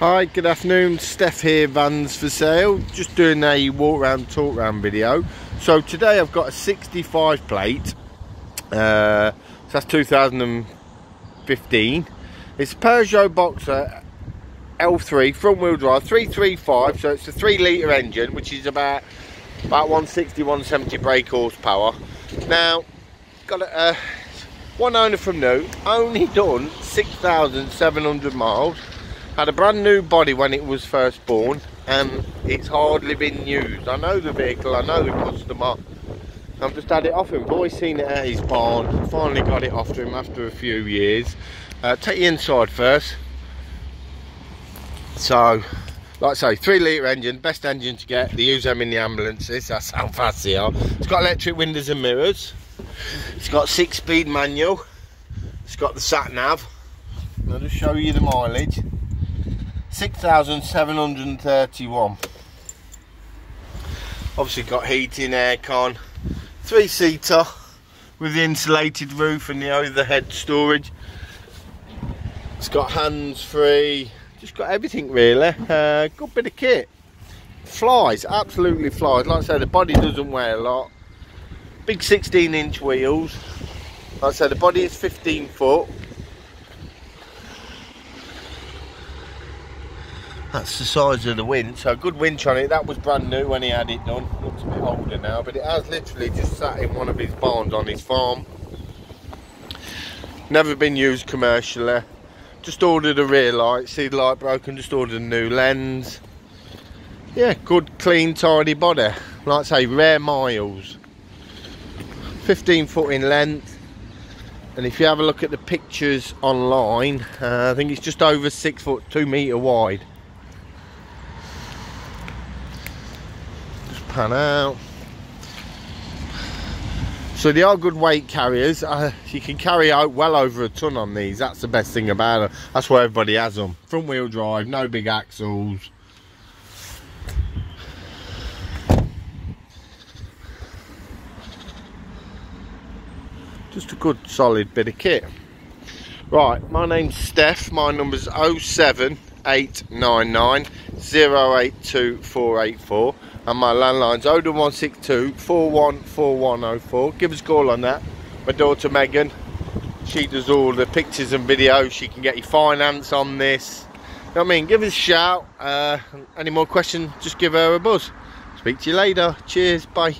Hi, good afternoon. Stef here, Vans for Sale. Just doing a walk around, talk around video. So today I've got a 65 plate. Uh, so that's 2015. It's Peugeot Boxer L3 front wheel drive 335. So it's a 3 litre engine, which is about about 160, 170 brake horsepower. Now, got a uh, one owner from new, only done 6,700 miles had a brand new body when it was first born and it's hardly been used. I know the vehicle, I know the customer. I've just had it off him. Boy seen it at his barn. Finally got it off to him after a few years. Uh, take the inside first. So, like I say, three litre engine, best engine to get. They use them in the ambulances. That's how fast they are. It's got electric windows and mirrors. It's got six speed manual. It's got the sat nav. I'll just show you the mileage. 6,731. Obviously got heating, aircon, three seater with the insulated roof and the overhead storage. It's got hands free, just got everything really. Uh, good bit of kit. Flies, absolutely flies. Like I said, the body doesn't weigh a lot. Big 16 inch wheels. Like I said, the body is 15 foot. That's the size of the winch. So good winch on it. That was brand new when he had it done. Looks a bit older now, but it has literally just sat in one of his barns on his farm. Never been used commercially. Just ordered a rear light. See the light broken. Just ordered a new lens. Yeah, good, clean, tidy body. Like I say, rare miles. 15 foot in length. And if you have a look at the pictures online, uh, I think it's just over six foot, two metre wide. Pan out. So they are good weight carriers. Uh, you can carry out well over a ton on these. That's the best thing about them. That's why everybody has them. Front wheel drive, no big axles. Just a good solid bit of kit. Right, my name's Stef. My number's 07899 082484 and my landline's 01162 414104. Give us a call on that. My daughter Megan, she does all the pictures and videos. She can get you finance on this. You know what I mean? Give us a shout. Uh, any more questions, just give her a buzz. Speak to you later. Cheers. Bye.